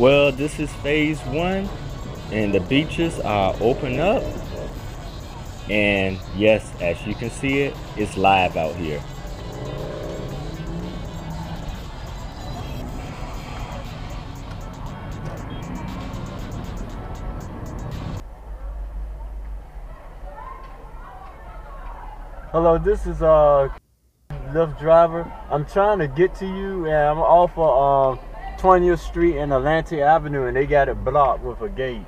Well, this is phase one, and the beaches are open up. And yes, as you can see it, it's live out here. Hello, this is uh Lyft driver. I'm trying to get to you, and I'm off of um, 20th Street and Atlantic Avenue, and they got it blocked with a gate.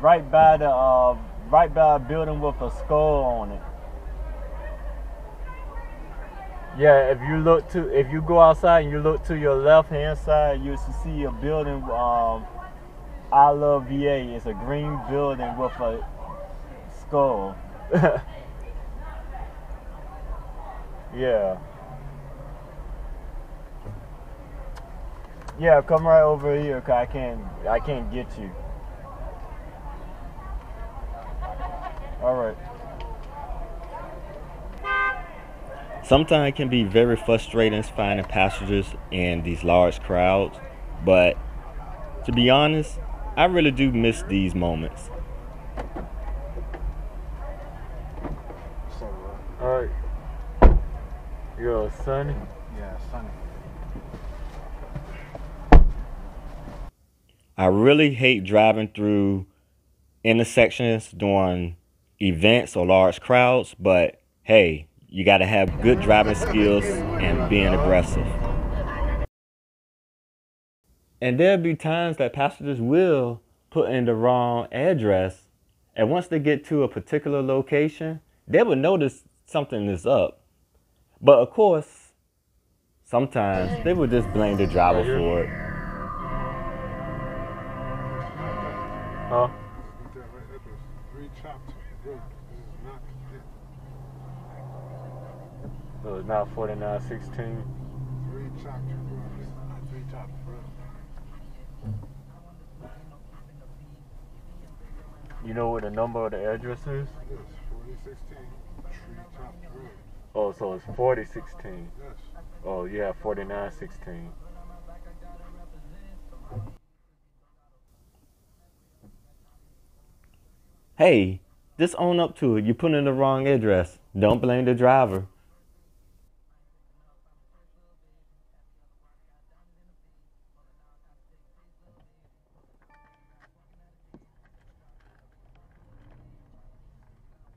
Right by the uh, right by a building with a skull on it. Yeah, if you look to if you go outside and you look to your left hand side, you should see a building. Um, I love VA. It's a green building with a skull. yeah. Yeah, come right over here, cause I can't I can't get you. All right. Sometimes it can be very frustrating finding passengers in these large crowds, but to be honest, I really do miss these moments. All right. Yo, Sonny. Yeah, sunny. I really hate driving through intersections during events or large crowds, but hey, you got to have good driving skills and being aggressive. And there'll be times that passengers will put in the wrong address. And once they get to a particular location, they will notice something is up. But of course, sometimes they will just blame the driver for it. Huh? Look at right at this. Three Chopt road. This is not it. So it's now 4916. Three Chopt road. This is not three Chopt. You know what the number of the address is? This 4016 tree Chopt road. Oh, so it's 4016. Yes. Oh, yeah, 4916. Hey, just own up to it. You put in the wrong address. Don't blame the driver.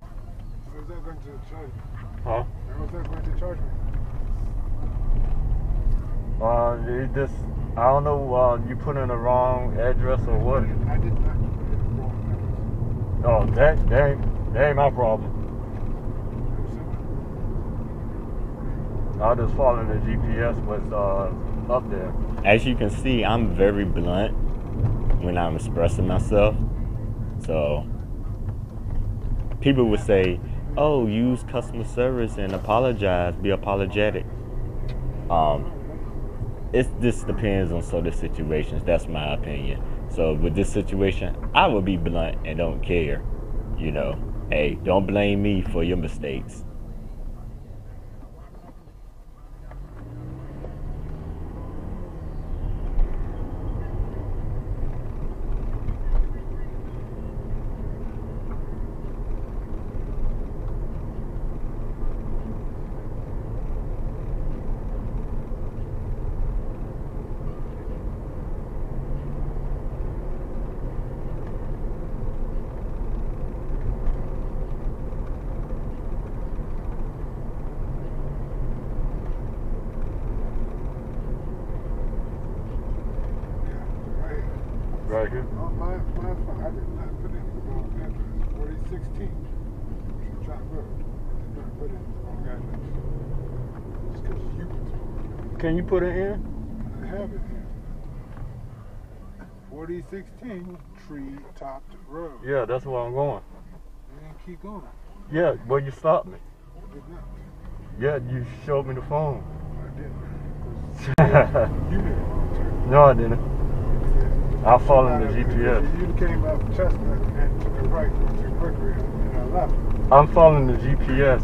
How's that going to charge me? Huh? How's that going to charge me? Uh, it just, I don't know, uh, you put in the wrong address or what? I did not put in the wrong numbers. Oh, that, that, ain't, that ain't my problem. I just following the GPS was uh, up there. As you can see, I'm very blunt when I'm expressing myself. So people would say, "Oh, use customer service and apologize. Be apologetic." Um, it just depends on sort of situations. That's my opinion. So with this situation, I would be blunt and don't care. You know, hey, don't blame me for your mistakes. Here. Oh, my, my fault. I did not put in the wrong address. 4016 tree Chopt road. I did not put in the wrong address. Just because you put. Can you put it in? I have it here. 4016 tree topped road. Yeah, that's where I'm going. And keep going. Yeah, where you stopped me. Did. Yeah, you showed me the phone. I didn't. no, You did. I didn't. I fall in the GPS. You came up Chestnut and took a right to Hickory and I left. I'm following the GPS.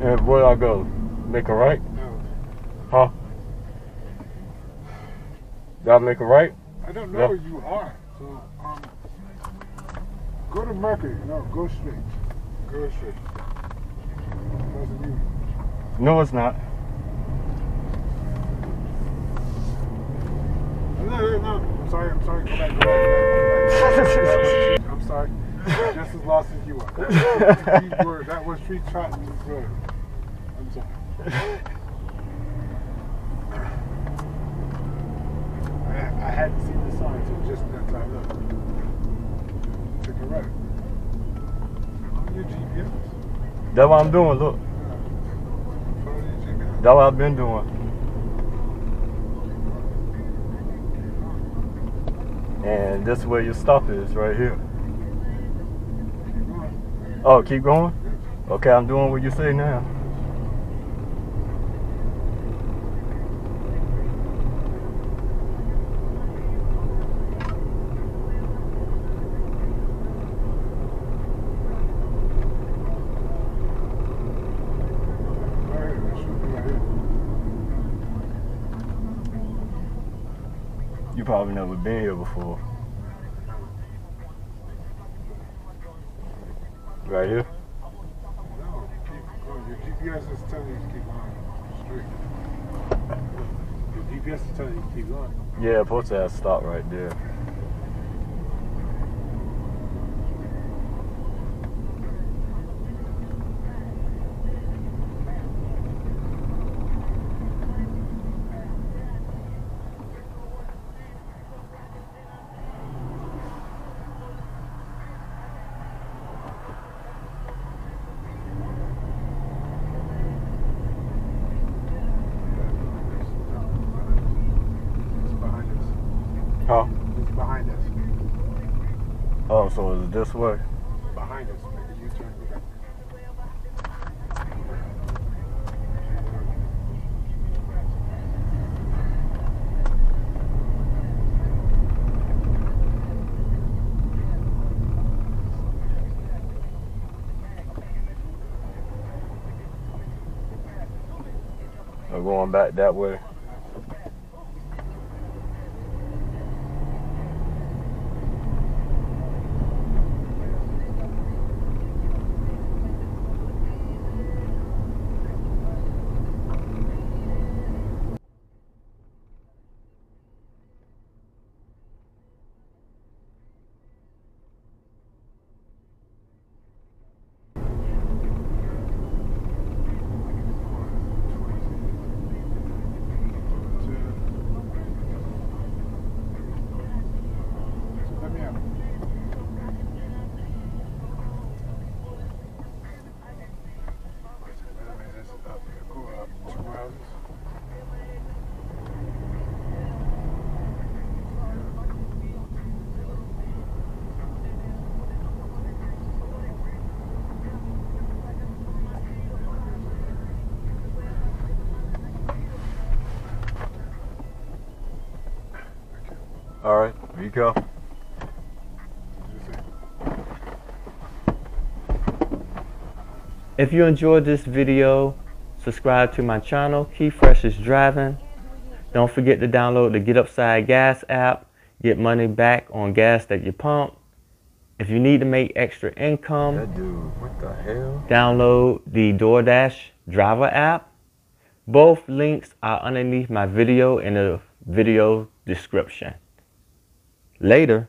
And where I go? Make a right? No. Huh? Did I make a right? I don't know yeah. where you are, so um go to Mercury. No, go straight. Go straight. No, it's not. No, no, no. I'm sorry. I'm sorry. Go back. Go back. Go back, go back. That was- I'm sorry. Just as lost as you are. You were- that was Tree Trot Road. I'm sorry. I, I hadn't seen the sign until just that time. Look. Take right. On your GPS. That's what I'm doing, look. That's what I've been doing. And this is where your stop is, right here. Keep. Oh, keep going? Okay, I'm doing what you say now. Right here. It should be right here. You probably never been here before. Right here? No, keep. Your GPS is telling you to keep going straight. Your GPS is telling you to keep going. Yeah, supposed to have stop right there. It's behind us. Huh? It's behind us. Oh, so is it this way? Behind us. Make a U-turn. Go back. Going back that way? Alright, here you go. If you enjoyed this video, subscribe to my channel, Key Fresh is Driving. Don't forget to download the Get Upside Gas app. Get money back on gas that you pump. If you need to make extra income, That dude, what the hell? download the DoorDash driver app. Both links are underneath my video in the video description. Later.